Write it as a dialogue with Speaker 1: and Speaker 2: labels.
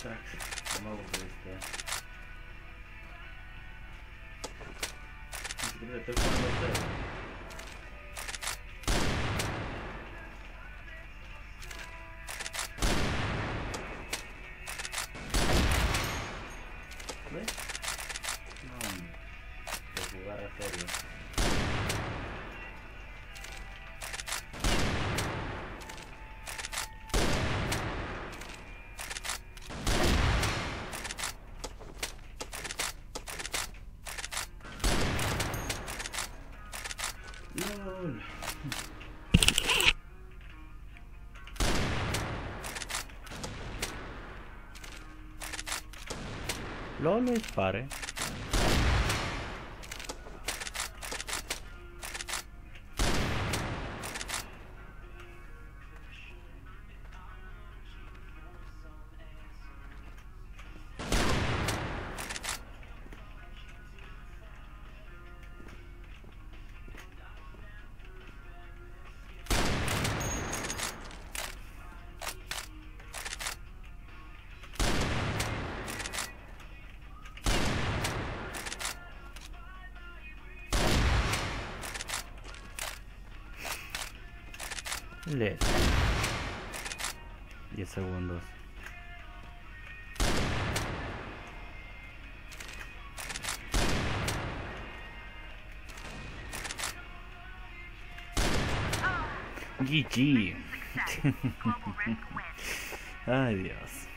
Speaker 1: esta, tomamos esta. ¿Ves? No, hombre. Jugar a serio. LOL
Speaker 2: LOL e fare. Le 10 segundos. GG. Ay Dios.